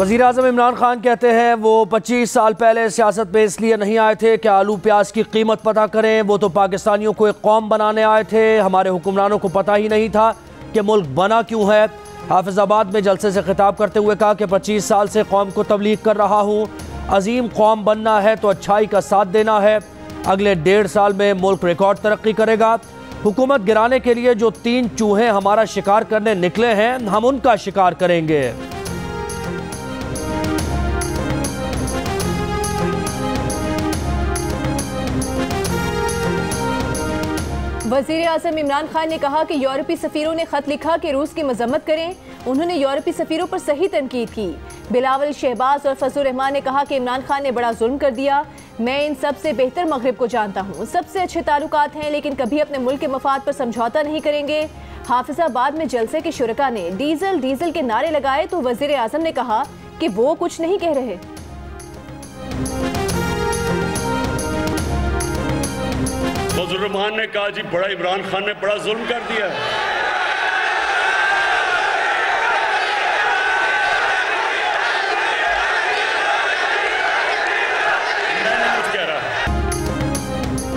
वज़ीर अजम इमरान खान कहते हैं, वो 25 साल पहले सियासत में इसलिए नहीं आए थे कि आलू प्याज की कीमत पता करें। वो तो पाकिस्तानियों को एक कौम बनाने आए थे। हमारे हुक्मरानों को पता ही नहीं था कि मुल्क बना क्यों है। हाफिजाबाद में जलसे से खिताब करते हुए कहा कि 25 साल से कौम को तबलीग कर रहा हूँ। अजीम कौम बनना है तो अच्छाई का साथ देना है। अगले डेढ़ साल में मुल्क रिकॉर्ड तरक्की करेगा। हुकूमत गिराने के लिए जो तीन चूहे हमारा शिकार करने निकले हैं, हम उनका शिकार करेंगे। वज़ीर अजम इमरान खान ने कहा कि यूरोपी सफीरों ने खत लिखा कि रूस की मजम्मत करें। उन्होंने यूरोपी सफीरों पर सही तनकीद की। बिलावल शहबाज और फजल रहमान ने कहा कि इमरान खान ने बड़ा जुल्म कर दिया। मैं इन सबसे बेहतर मगरब को जानता हूँ। सबसे अच्छे ताल्लुकात हैं, लेकिन कभी अपने मुल्क के मफाद पर समझौता नहीं करेंगे। हाफिजाबाद में जलसे के शुरा ने डीजल डीजल के नारे लगाए तो वज़ीर आज़म ने कहा कि वो कुछ नहीं कह रहे। फजलरहमान ने कहा, जी, बड़ा इमरान खान ने बड़ा जुल्म कर दिया है।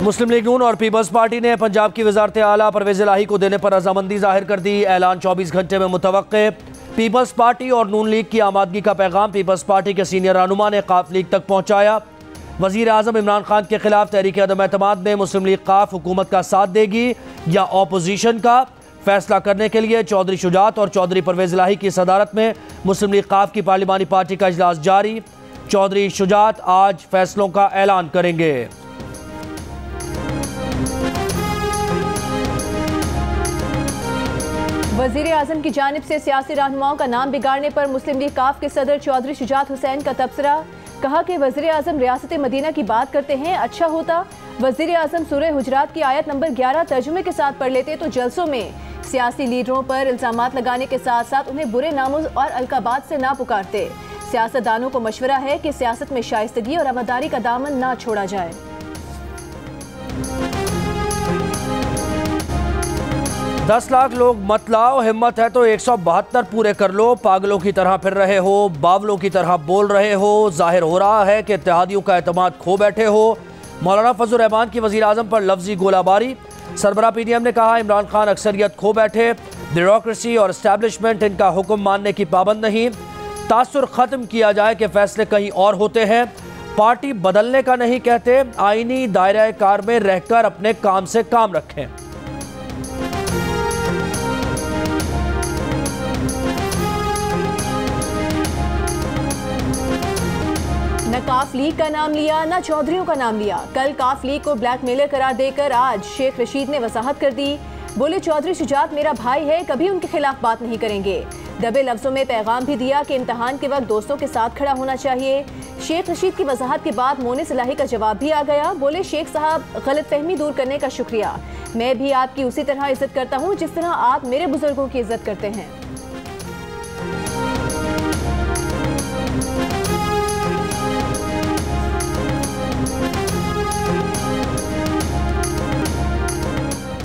मुस्लिम लीग नून और पीपल्स पार्टी ने पंजाब की वजारत आला परवेज लाही को देने पर रजामंदी ज़ाहिर कर दी। ऐलान 24 घंटे में मुतव पीपल्स पार्टी और नून लीग की आमादगी का पैगाम। पीपल्स पार्टी के सीनियर रहनुमा ने काफ लीग तक पहुँचाया। वज़ीर अजम इमरान खान के खिलाफ तहरीक अदम अतमाद में मुस्लिम लीग काफ हुकूमत का साथ देगी या अपोजिशन का? फैसला करने के लिए चौधरी शुजात और चौधरी परवेज लाही की सदारत में मुस्लिम लीग काफ की पार्लिमानी पार्टी का अजलास जारी। चौधरी शुजात आज फैसलों का ऐलान करेंगे। वज़ीर अजम की जानब से सियासी रहनुमाओं का नाम बिगाड़ने पर मुस्लिम लीग काफ के सदर चौधरी शुजात हुसैन का तबसरा। कहा कि वज़ीर अजम रियासत मदीना की बात करते हैं अच्छा होता। वज़ीर अजम सूर्य हुजरात की आयत नंबर 11 तर्जुमे के साथ पढ़ लेते तो जलसों में सियासी लीडरों पर इल्ज़ाम लगाने के साथ साथ उन्हें बुरे नामों और अलकाबाद से ना पुकारते। सियासतदानों को मशवरा है कि सियासत में शाइस्तगी और अमदारी का दामन ना छोड़ा जाए। दस लाख लोग मत लाओ, हिम्मत है तो एक सौ बहत्तर पूरे कर लो। पागलों की तरह फिर रहे हो, बावलों की तरह बोल रहे हो। ज़ाहिर हो रहा है कि इतिहादियों का अतमाद खो बैठे हो। मौलाना फजल रहमान की वजी अजम पर लफ्जी गोलाबारी। सरबरा पी डी एम ने कहा, इमरान खान अक्सरियत खो बैठे। ब्यूरोक्रेसी और इस्टेब्लिशमेंट इनका हुक्म मानने की पाबंद नहीं। तासर ख़त्म किया जाए कि फैसले कहीं और होते हैं। पार्टी बदलने का नहीं कहते आइनी दायरा कार में रहकर अपने काम से काम रखें। काफ लीग का नाम लिया, ना चौधरियों का नाम लिया। कल काफ लीग को ब्लैकमेलर करार देकर आज शेख रशीद ने वजाहत कर दी। बोले, चौधरी शुजात, मेरा भाई है, कभी उनके खिलाफ बात नहीं करेंगे। दबे लफ्जों में पैगाम भी दिया कि इम्तहान के वक्त दोस्तों के साथ खड़ा होना चाहिए। शेख रशीद की वजाहत के बाद मोने सलाही का जवाब भी आ गया। बोले, शेख साहब गलत फहमी दूर करने का शुक्रिया। मैं भी आपकी उसी तरह इज़्ज़त करता हूँ, जिस तरह आप मेरे बुज़ुर्गों की इज़्ज़त करते हैं।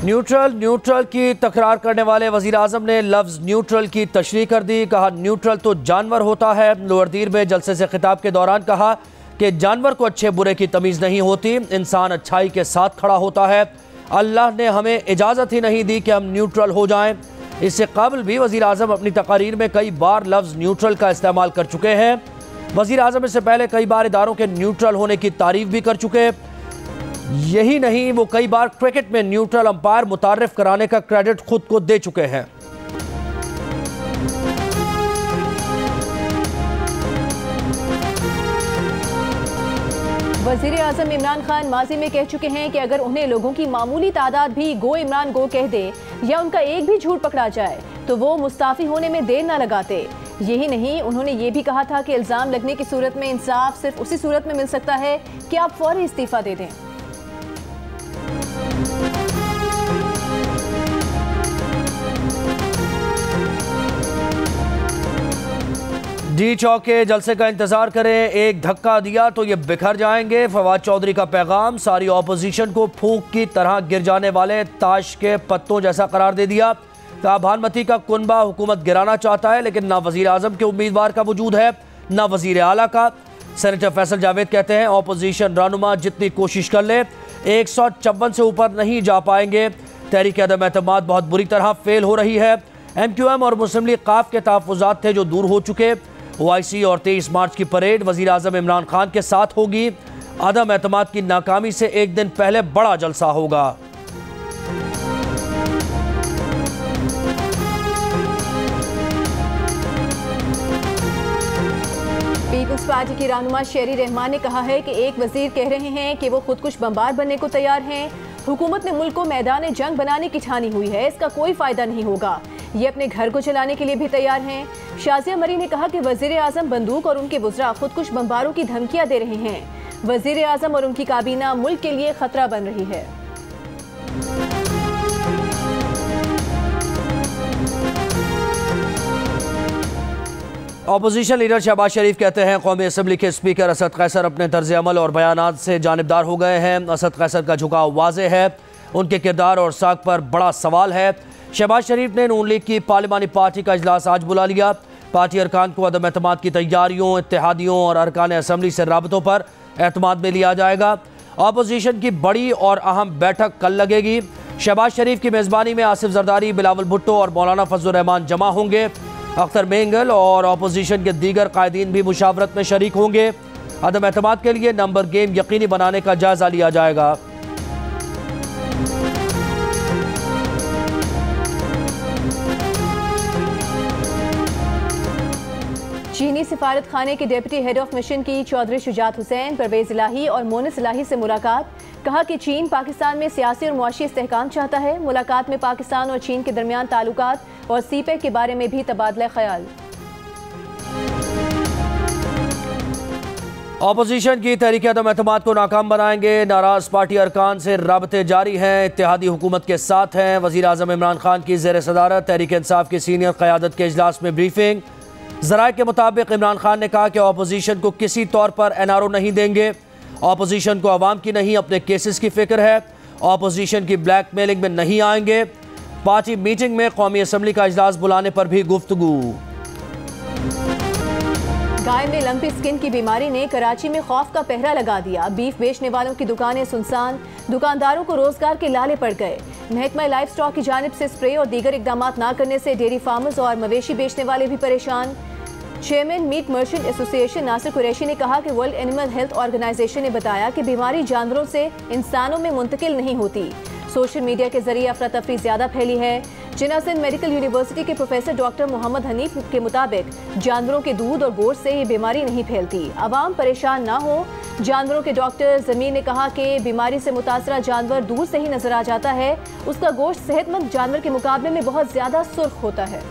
न्यूट्रल न्यूट्रल की तकरार करने वाले वज़ीर अजम ने लफ्ज़ न्यूट्रल की तशरी कर दी। कहा, न्यूट्रल तो जानवर होता है। लोअरदीर में जलसे से खिताब के दौरान कहा कि जानवर को अच्छे बुरे की तमीज़ नहीं होती। इंसान अच्छाई के साथ खड़ा होता है। अल्लाह ने हमें इजाज़त ही नहीं दी कि हम न्यूट्रल हो जाएँ। इससे कबल भी वजी अजम अपनी तकारीर में कई बार लफ्ज़ न्यूट्रल का इस्तेमाल कर चुके हैं। वजी अजम इससे पहले कई बार इदारों के न्यूट्रल होने की तारीफ़ भी कर चुके। यही नहीं, वो कई बार क्रिकेट में न्यूट्रल अंपायर मुतारफ कराने का क्रेडिट खुद को दे चुके हैं। वज़ीर अजम इमरान खान माजी में कह चुके हैं कि अगर उन्हें लोगों की मामूली तादाद भी गो इमरान गो कह दे या उनका एक भी झूठ पकड़ा जाए तो वो मुस्ताफ़ी होने में देर न लगाते। यही नहीं, उन्होंने ये भी कहा था कि इल्ज़ाम लगने की सूरत में इंसाफ सिर्फ़ उसी सूरत में मिल सकता है कि आप फौरी इस्तीफ़ा दे दें। डी चौके जलसे का इंतज़ार करें, एक धक्का दिया तो ये बिखर जाएँगे। फवाद चौधरी का पैगाम, सारी ऑपोजिशन को फूक की तरह गिर जाने वाले ताश के पत्तों जैसा करार दे दिया। कहा, भानमती का कुनबा हुकूमत गिराना चाहता है, लेकिन ना वज़ीर आज़म के उम्मीदवार का वजूद है, ना वज़ीर अला का। सेनेटर फैसल जावेद कहते हैं ऑपोजिशन रहनुमा जितनी कोशिश कर ले एक सौ चौवन से ऊपर नहीं जा पाएँगे। तहरीक अदम अहतम बहुत बुरी तरह फेल हो रही है। एम क्यू एम और मुस्लिम लीग काफ के तहफात थे जो दूर हो चुके। ओ आई सी और तेईस मार्च की परेड वजी अजम इमरान खान के साथ होगी। अदम अहतमाद की नाकामी से एक दिन पहले बड़ा जलसा होगा। पार्टी की रहनुमा शेरी रहमान ने कहा है कि एक वज़ीर कह रहे हैं कि वो खुद कुछ बम्बार बनने को तैयार हैं। हुकूमत ने मुल्क को मैदान जंग बनाने की ठानी हुई है, इसका कोई फ़ायदा नहीं होगा। ये अपने घर को चलाने के लिए भी तैयार हैं। शाजिया मरी ने कहा कि वज़ीर आज़म बंदूक और उनके बुजरा खुद कुछ बम्बारों की धमकियाँ दे रहे हैं। वज़ीर आज़म और उनकी काबीना मुल्क के लिए खतरा बन रही है। अपोजिशन लीडर शहबाज शरीफ कहते हैं, कौमी असम्बली के स्पीकर असद कैसर अपने तर्ज अमल और बयान से जानबदार हो गए हैं। असद कैसर का झुकाव वाज है। उनके किरदार और साख पर बड़ा सवाल है। शहबाज शरीफ ने नून लीग की पार्लिमानी पार्टी का अजलास आज बुला लिया। पार्टी अरकान को अदम अतमाद की तैयारियों इतिहादियों और अरकान असम्बली से रबतों पर अहतमाद में लिया जाएगा। अपोजिशन की बड़ी और अहम बैठक कल लगेगी। शहबाज शरीफ की मेज़बानी में आसिफ जरदारी, बिलावल भुट्टो और मौलाना फजलरहमान जमा होंगे। अख्तर मेंगल और अपोजिशन के दीगर कायदीन भी मुशावरत में शरीक होंगे। अदम अतमाद के लिए नंबर गेम यकीनी बनाने का जायजा लिया जाएगा। चीनी सिफारत खाने के डिप्टी हेड ऑफ़ मिशन की चौधरी शुजात हुसैन, परवेज इलाही और मोनिस इलाही से मुलाकात। कहा कि चीन पाकिस्तान में सियासी और मुआशी इसकाम चाहता है। मुलाकात में पाकिस्तान और चीन के दरमियान ताल्लुक और सी पैक के बारे में भी तबादला ख्याल। अपोजिशन की तहरीक अदम अतमाद को नाकाम बनाएँगे। नाराज़ पार्टी अरकान से रबते जारी हैं। इतिहादी हुकूमत के साथ हैं। वजी अजम इमरान खान की जेर सदारत तहरीक इंसाफ की सीनियर क़्यादत के अजलास में ब्रीफिंग। जराए के मुताबिक इमरान खान ने कहा कि अपोजिशन को किसी तौर पर एन आर ओ नहीं देंगे। अपोजिशन को आवाम की नहीं, अपने केसेस की फ़िक्र है। अपोजिशन की ब्लैक मेलिंग में नहीं आएँगे। पार्टी मीटिंग में कौमी असम्बली का अजलास बुलाने पर भी गुफ्तगू। गाय में लंपी स्किन की बीमारी ने कराची में खौफ का पहरा लगा दिया। बीफ बेचने वालों की दुकानें सुनसान, दुकानदारों को रोज़गार के लाले पड़ गए। महकमा लाइफ स्टॉक की जानब से स्प्रे और दीगर इकदाम न करने से डेयरी फार्मर्स और मवेशी बेचने वाले भी परेशान। Chairman meat merchant association Nasir Qureshi ने कहा कि वर्ल्ड एनिमल हेल्थ ऑर्गेनाइजेशन ने बताया कि बीमारी जानवरों से इंसानों में मुंतकिल नहीं होती। सोशल मीडिया के ज़रिए अफरा तफरी ज़्यादा फैली है। जिना सिंध मेडिकल यूनिवर्सिटी के प्रोफेसर डॉक्टर मोहम्मद हनीफ के मुताबिक, जानवरों के दूध और गोश्त से ये बीमारी नहीं फैलती। आवाम परेशान ना हो। जानवरों के डॉक्टर ज़मीन ने कहा कि बीमारी से मुतासरा जानवर दूर से ही नज़र आ जाता है। उसका गोश्त सेहतमंद जानवर के मुकाबले में बहुत ज़्यादा सुर्ख होता है।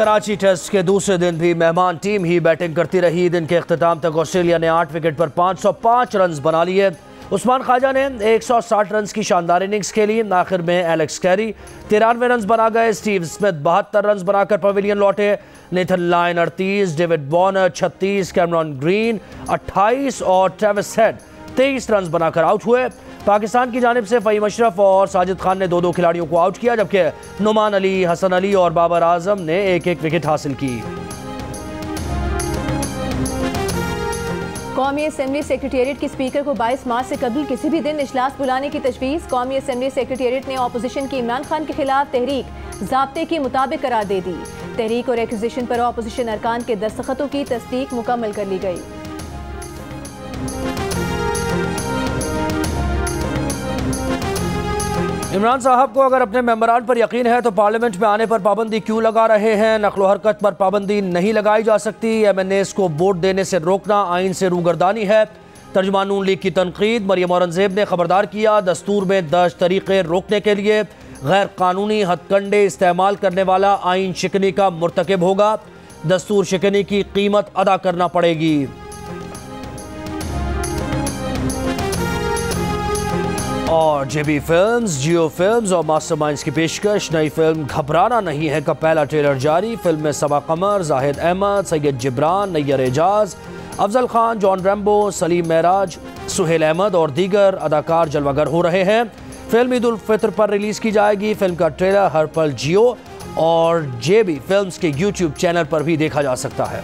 कराची टेस्ट के दूसरे दिन भी मेहमान टीम ही बैटिंग करती रही। दिन के अख्ताम तक ऑस्ट्रेलिया ने आठ विकेट पर 505 रन बना लिए। उस्मान ख्वाजा ने 160 रन की शानदार इनिंग्स खेली। आखिर में एलेक्स कैरी तिरानवे रन बना गए। स्टीव स्मिथ बहत्तर रन बनाकर पवेलियन लौटे। नेथन लाइन अड़तीस, डेविड बॉनर छत्तीस, कैमरॉन ग्रीन 28 और ट्रेविस हेड तेईस रन बनाकर आउट हुए। पाकिस्तान की जानब से फ़हीम अशरफ और साजिद खान ने दो दो खिलाड़ियों को आउट किया, जबकि नुमान अली, हसन अली और बाबर आज़म ने एक एक विकेट हासिल की। कौमी असम्बली सेक्रेटेरिएट की स्पीकर को 22 मार्च से कबल किसी भी दिन इजलास बुलाने की तजवीज़। कौमी असम्बली सेक्रेटेरिएट ने अपोजिशन की इमरान खान के खिलाफ तहरीक जबते के मुताबिक करार दे दी। तहरीक और एक्विजिशन पर अपोजिशन अरकान के दस्तखतों की तस्दीक मुकम्मल कर ली गई। इमरान साहब को अगर अपने मेम्बरान पर यकीन है तो पार्लियामेंट में आने पर पाबंदी क्यों लगा रहे हैं? नकलो हरकत पर पाबंदी नहीं लगाई जा सकती। एम एन एस को वोट देने से रोकना आइन से रूगरदानी है। तर्जमान नून लीग की तनकीद, मरियम औरंगज़ेब ने खबरदार किया दस्तूर में दर्ज तरीके रोकने के लिए। गैर कानूनी हथकंडे इस्तेमाल करने वाला आइन शिकनी का मरतकब होगा। दस्तूर शिकनी की कीमत अदा करना पड़ेगी। और J B films, Jio films और मास्टरमाइंड्स की पेशकश। नई फ़िल्म घबराना नहीं है का पहला ट्रेलर जारी। फ़िल्म में सबा कमर, जाहिद अहमद, सैयद जिब्रान, नैयर एजाज, अफजल खान, जॉन रैम्बो, सलीम महराज सुहेल अहमद और दीगर अदाकार जलवागर हो रहे हैं। फ़िल्म ईद उल फितर पर रिलीज़ की जाएगी। फ़िल्म का ट्रेलर हर पल जियो और जेबी फिल्म्स के यूट्यूब चैनल पर भी देखा जा सकता है।